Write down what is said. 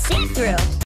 see-through.